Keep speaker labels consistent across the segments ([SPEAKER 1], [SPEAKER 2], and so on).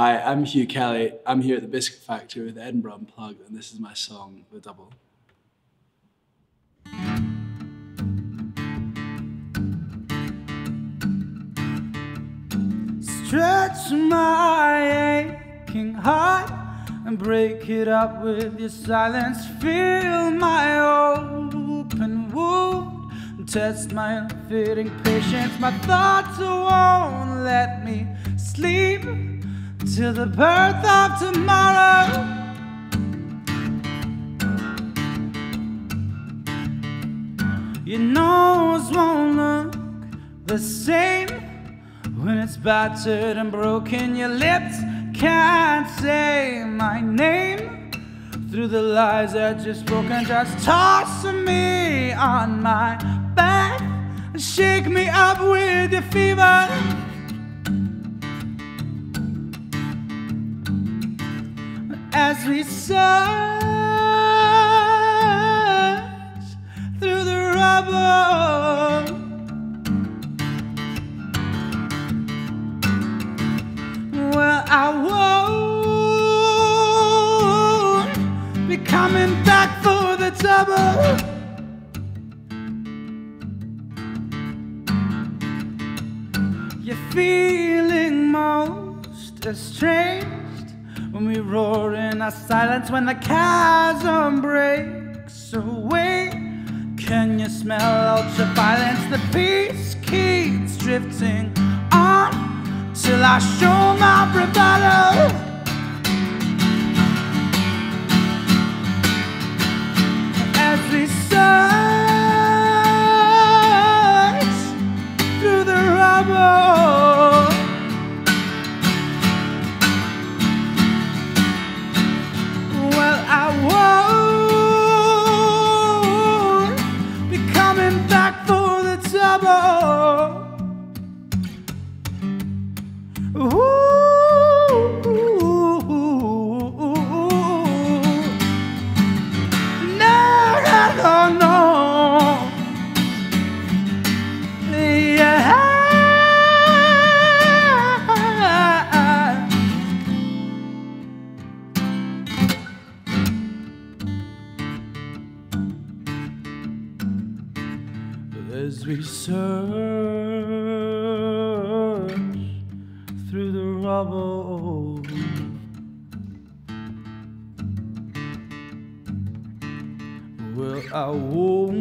[SPEAKER 1] Hi, I'm Hugh Kelly. I'm here at the Biscuit Factory with Edinburgh Unplugged, and this is my song, The Double.
[SPEAKER 2] Stretch my aching heart and break it up with your silence. Feel my open wound, test my unfitting patience. My thoughts won't let me sleep till the birth of tomorrow. Your nose won't look the same when it's battered and broken. Your lips can't say my name through the lies that you've spoken. Just toss me on my back and shake me up with your fever. As we search through the rubble. Well, I won't be coming back for the double. You're feeling most estranged when we roar in our silence, when the chasm breaks away. Can you smell ultraviolence? The peace keeps drifting on till I show my bravado. As we search through the rubble. Well, I won't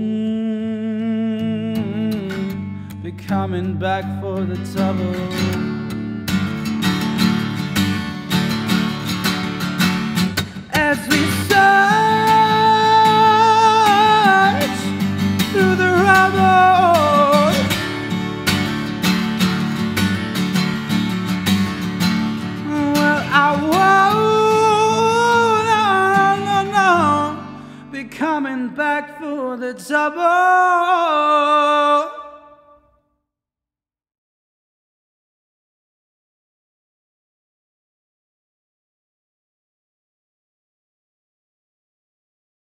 [SPEAKER 2] be coming back for the double. For the double.